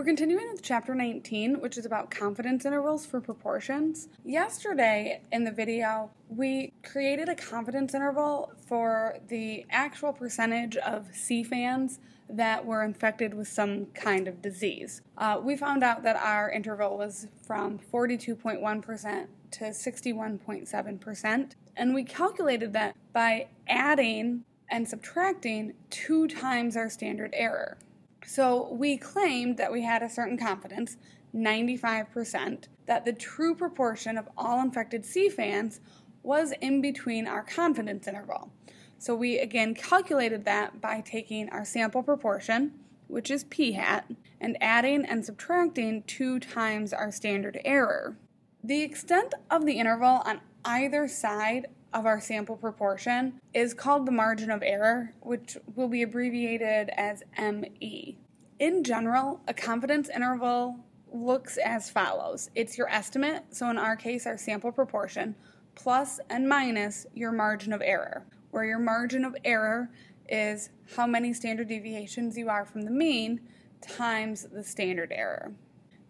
We're continuing with chapter 19, which is about confidence intervals for proportions. Yesterday in the video, we created a confidence interval for the actual percentage of sea fans that were infected with some kind of disease. Uh, we found out that our interval was from 42.1% to 61.7%, and we calculated that by adding and subtracting two times our standard error. So we claimed that we had a certain confidence, 95%, that the true proportion of all infected sea fans was in between our confidence interval. So we again calculated that by taking our sample proportion, which is p hat, and adding and subtracting two times our standard error. The extent of the interval on either side of our sample proportion is called the margin of error, which will be abbreviated as ME. In general, a confidence interval looks as follows it's your estimate, so in our case, our sample proportion, plus and minus your margin of error, where your margin of error is how many standard deviations you are from the mean times the standard error.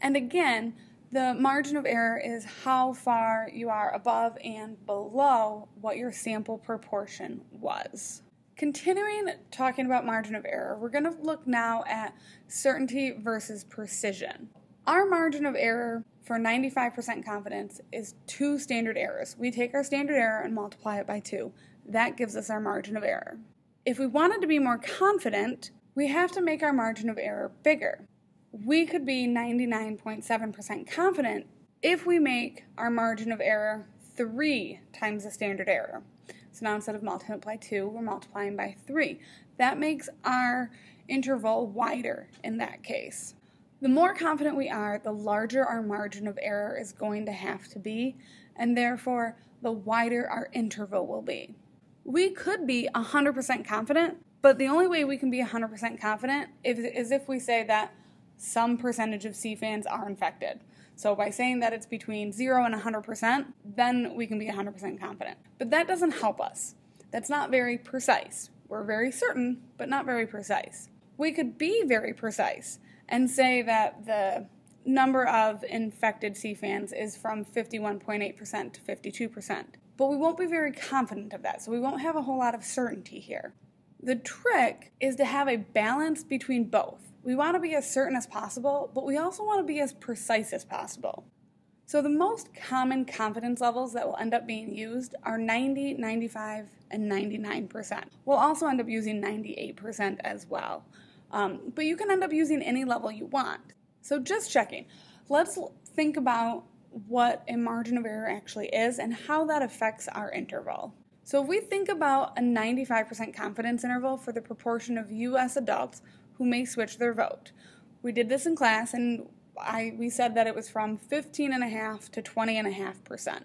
And again, the margin of error is how far you are above and below what your sample proportion was. Continuing talking about margin of error, we're going to look now at certainty versus precision. Our margin of error for 95% confidence is two standard errors. We take our standard error and multiply it by two. That gives us our margin of error. If we wanted to be more confident, we have to make our margin of error bigger we could be 99.7% confident if we make our margin of error three times the standard error. So now instead of multiplying by two, we're multiplying by three. That makes our interval wider in that case. The more confident we are, the larger our margin of error is going to have to be, and therefore the wider our interval will be. We could be 100% confident, but the only way we can be 100% confident is if we say that some percentage of sea fans are infected. So by saying that it's between 0 and 100%, then we can be 100% confident. But that doesn't help us. That's not very precise. We're very certain, but not very precise. We could be very precise and say that the number of infected sea fans is from 51.8% to 52%. But we won't be very confident of that, so we won't have a whole lot of certainty here. The trick is to have a balance between both we want to be as certain as possible, but we also want to be as precise as possible. So, the most common confidence levels that will end up being used are 90, 95, and 99%. We'll also end up using 98% as well. Um, but you can end up using any level you want. So, just checking. Let's think about what a margin of error actually is and how that affects our interval. So, if we think about a 95% confidence interval for the proportion of US adults who may switch their vote. We did this in class and I, we said that it was from 15.5 to 20.5%.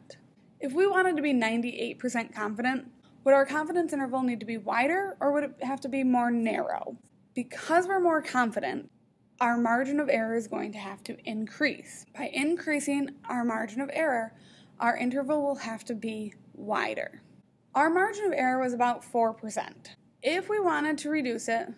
If we wanted to be 98% confident, would our confidence interval need to be wider or would it have to be more narrow? Because we're more confident, our margin of error is going to have to increase. By increasing our margin of error, our interval will have to be wider. Our margin of error was about 4%. If we wanted to reduce it,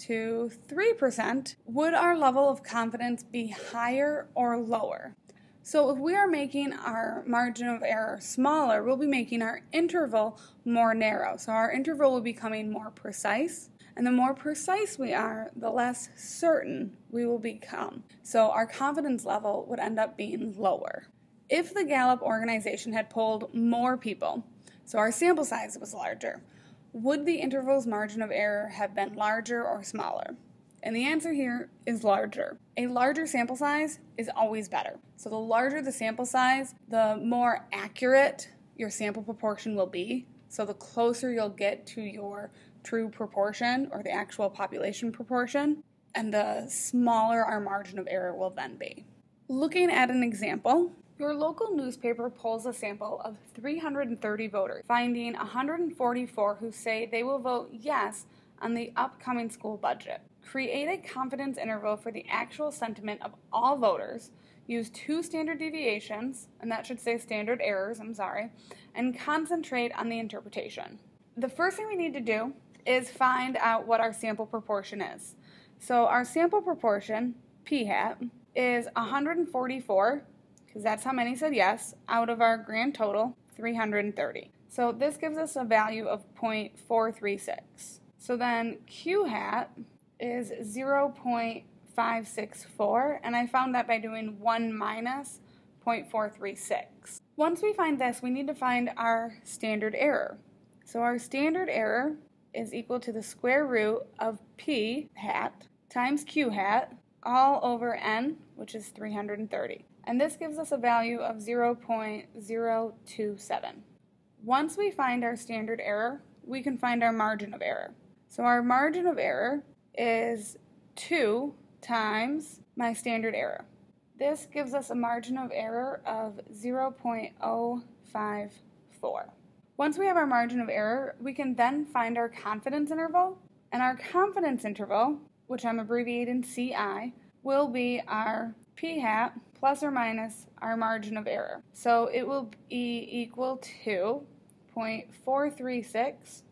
to 3%, would our level of confidence be higher or lower? So if we are making our margin of error smaller, we'll be making our interval more narrow. So our interval will be becoming more precise. And the more precise we are, the less certain we will become. So our confidence level would end up being lower. If the Gallup organization had polled more people, so our sample size was larger, would the interval's margin of error have been larger or smaller? And the answer here is larger. A larger sample size is always better. So the larger the sample size, the more accurate your sample proportion will be. So the closer you'll get to your true proportion or the actual population proportion, and the smaller our margin of error will then be. Looking at an example, your local newspaper polls a sample of 330 voters, finding 144 who say they will vote yes on the upcoming school budget. Create a confidence interval for the actual sentiment of all voters. Use two standard deviations, and that should say standard errors, I'm sorry, and concentrate on the interpretation. The first thing we need to do is find out what our sample proportion is. So, our sample proportion p hat, is 144, because that's how many said yes, out of our grand total, 330. So this gives us a value of 0.436. So then q hat is 0.564, and I found that by doing 1 minus 0.436. Once we find this, we need to find our standard error. So our standard error is equal to the square root of p hat times q hat all over n, which is 330. And this gives us a value of 0.027. Once we find our standard error, we can find our margin of error. So our margin of error is 2 times my standard error. This gives us a margin of error of 0.054. Once we have our margin of error, we can then find our confidence interval, and our confidence interval, which I'm abbreviating CI, will be our p hat plus or minus our margin of error. So it will be equal to 0.436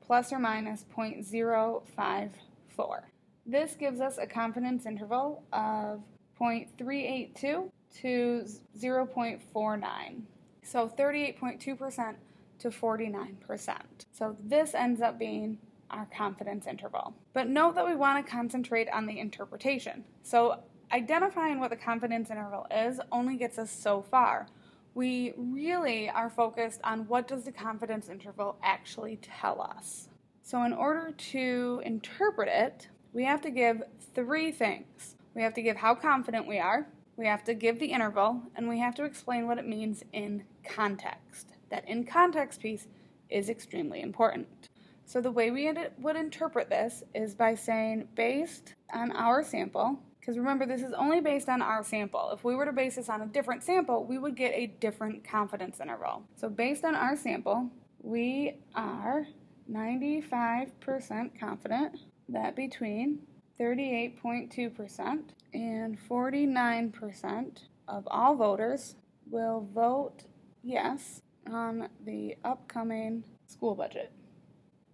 plus or minus 0.054. This gives us a confidence interval of 0.382 to 0.49. So 38.2% to 49%. So this ends up being our confidence interval. But note that we want to concentrate on the interpretation. So identifying what the confidence interval is only gets us so far. We really are focused on what does the confidence interval actually tell us. So in order to interpret it, we have to give three things. We have to give how confident we are, we have to give the interval, and we have to explain what it means in context. That in context piece is extremely important. So the way we would interpret this is by saying based on our sample, because remember this is only based on our sample. If we were to base this on a different sample, we would get a different confidence interval. So based on our sample, we are 95% confident that between 38.2% and 49% of all voters will vote yes on the upcoming school budget.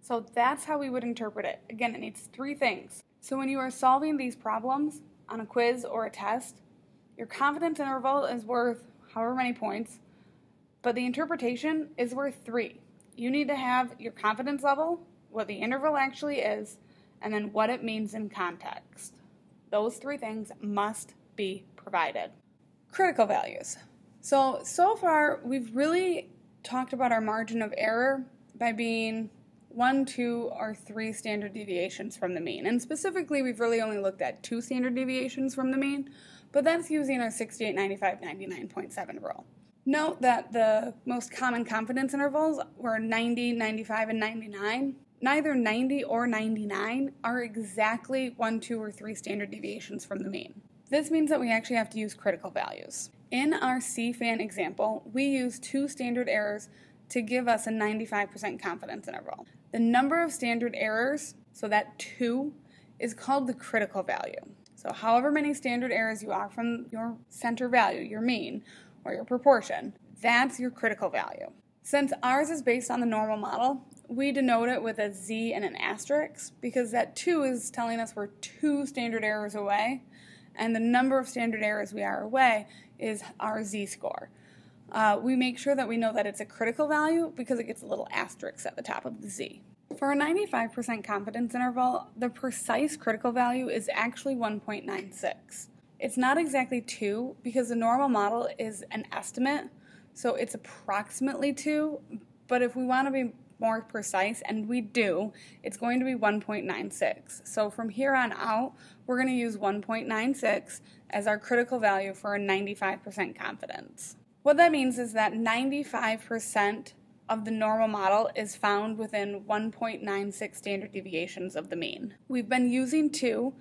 So that's how we would interpret it. Again, it needs three things. So when you are solving these problems on a quiz or a test, your confidence interval is worth however many points, but the interpretation is worth three. You need to have your confidence level, what the interval actually is, and then what it means in context. Those three things must be provided. Critical values. So, so far, we've really talked about our margin of error by being one, two, or three standard deviations from the mean. And specifically, we've really only looked at two standard deviations from the mean, but that's using our 68, 95, 99.7 rule. Note that the most common confidence intervals were 90, 95, and 99. Neither 90 or 99 are exactly one, two, or three standard deviations from the mean. This means that we actually have to use critical values. In our sea fan example, we use two standard errors to give us a 95% confidence interval. The number of standard errors, so that 2, is called the critical value. So, however many standard errors you are from your center value, your mean, or your proportion, that's your critical value. Since ours is based on the normal model, we denote it with a z and an asterisk because that 2 is telling us we're two standard errors away, and the number of standard errors we are away is our z score. Uh, we make sure that we know that it's a critical value because it gets a little asterisk at the top of the z. For a 95% confidence interval, the precise critical value is actually 1.96. It's not exactly 2 because the normal model is an estimate, so it's approximately 2, but if we want to be more precise, and we do, it's going to be 1.96. So from here on out, we're going to use 1.96 as our critical value for a 95% confidence. What that means is that 95% of the normal model is found within 1.96 standard deviations of the mean. We've been using 2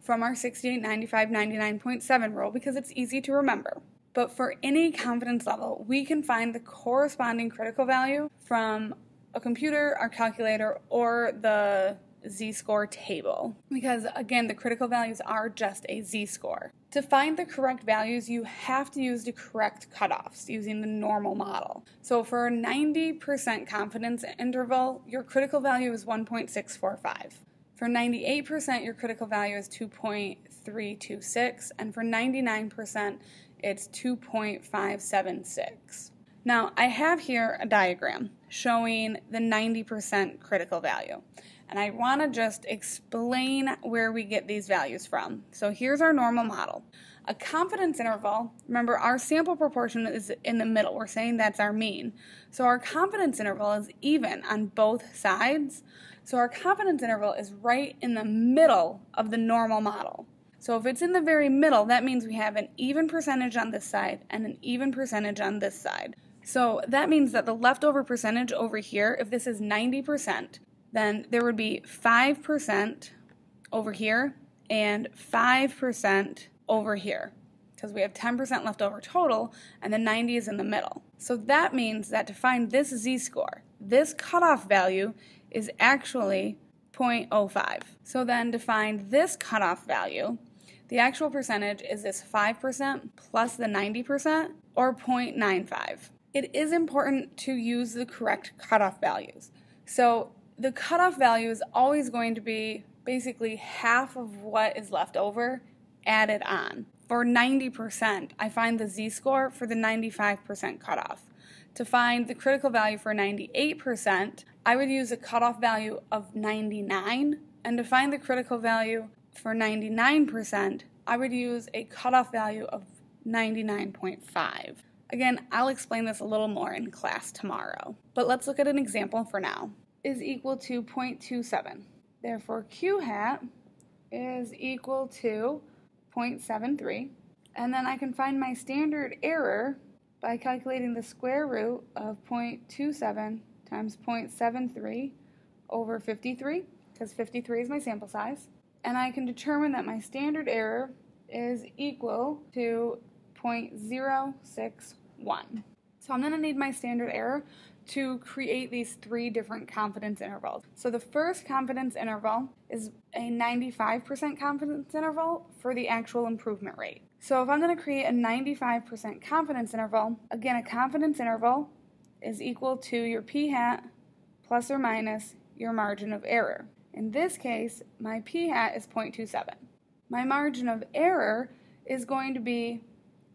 from our 68, 95, 99.7 rule because it's easy to remember. But for any confidence level, we can find the corresponding critical value from a computer, our calculator, or the z score table because again the critical values are just a z score. To find the correct values you have to use the correct cutoffs using the normal model. So for a 90% confidence interval your critical value is 1.645. For 98%, your critical value is 2.326, and for 99%, it's 2.576. Now, I have here a diagram showing the 90% critical value. And I want to just explain where we get these values from. So here's our normal model. A confidence interval, remember our sample proportion is in the middle. We're saying that's our mean. So our confidence interval is even on both sides. So our confidence interval is right in the middle of the normal model. So if it's in the very middle, that means we have an even percentage on this side and an even percentage on this side. So that means that the leftover percentage over here, if this is 90%, then there would be 5% over here and 5% over here because we have 10% left over total and the 90 is in the middle. So that means that to find this z-score, this cutoff value is actually 0.05. So then to find this cutoff value, the actual percentage is this 5% plus the 90% or 0.95. It is important to use the correct cutoff values. So the cutoff value is always going to be basically half of what is left over added on. For 90%, I find the z score for the 95% cutoff. To find the critical value for 98%, I would use a cutoff value of 99. And to find the critical value for 99%, I would use a cutoff value of 99.5. Again, I'll explain this a little more in class tomorrow. But let's look at an example for now is equal to 0.27. Therefore, Q hat is equal to 0.73. And then I can find my standard error by calculating the square root of 0.27 times 0.73 over 53, because 53 is my sample size. And I can determine that my standard error is equal to 0.061. So I'm going to need my standard error to create these three different confidence intervals. So the first confidence interval is a 95% confidence interval for the actual improvement rate. So if I'm going to create a 95% confidence interval, again, a confidence interval is equal to your p hat plus or minus your margin of error. In this case, my p hat is 0.27. My margin of error is going to be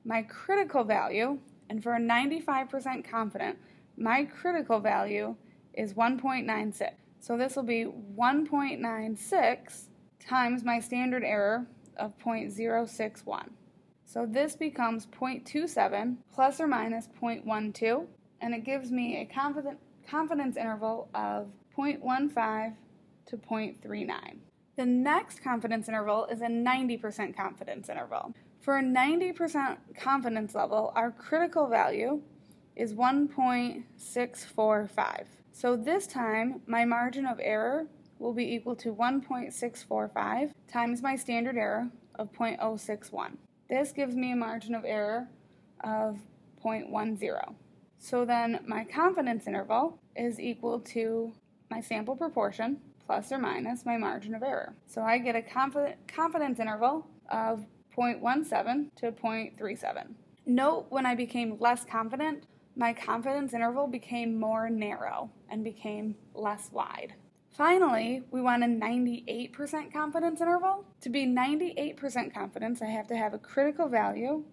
my critical value, and for a 95% confident, my critical value is 1.96. So this will be 1.96 times my standard error of 0.061. So this becomes 0.27 plus or minus 0.12, and it gives me a confident, confidence interval of 0.15 to 0.39. The next confidence interval is a 90% confidence interval. For a 90% confidence level, our critical value is 1.645. So this time, my margin of error will be equal to 1.645 times my standard error of 0.061. This gives me a margin of error of 0.10. So then my confidence interval is equal to my sample proportion plus or minus my margin of error. So I get a confidence interval of 0.17 to 0.37. Note when I became less confident, my confidence interval became more narrow and became less wide. Finally, we want a 98% confidence interval. To be 98% confidence, I have to have a critical value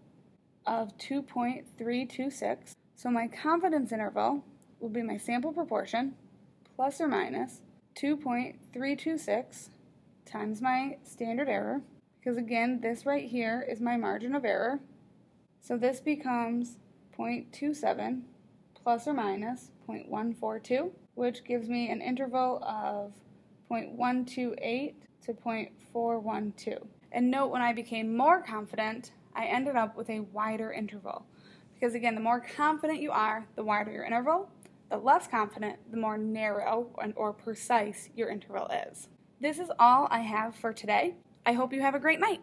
of 2.326. So my confidence interval will be my sample proportion plus or minus 2.326 times my standard error. Because again, this right here is my margin of error. So this becomes 0.27 plus or minus 0.142, which gives me an interval of 0.128 to 0.412. And note when I became more confident, I ended up with a wider interval. Because again, the more confident you are, the wider your interval. The less confident, the more narrow and or precise your interval is. This is all I have for today. I hope you have a great night.